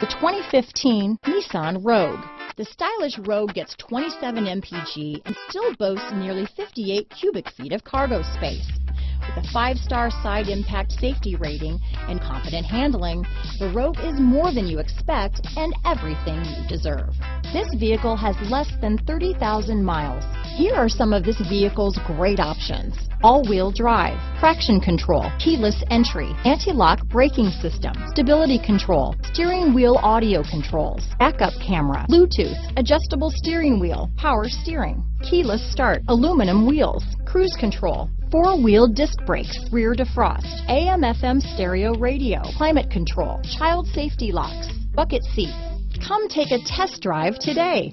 The 2015 Nissan Rogue. The stylish Rogue gets 27 mpg and still boasts nearly 58 cubic feet of cargo space. With a five-star side impact safety rating and confident handling, the Rogue is more than you expect and everything you deserve. This vehicle has less than 30,000 miles. Here are some of this vehicle's great options. All-wheel drive, traction control, keyless entry, anti-lock braking system, stability control, steering wheel audio controls, backup camera, Bluetooth, adjustable steering wheel, power steering, keyless start, aluminum wheels, cruise control, four-wheel disc brakes, rear defrost, AM FM stereo radio, climate control, child safety locks, bucket seats. Come take a test drive today.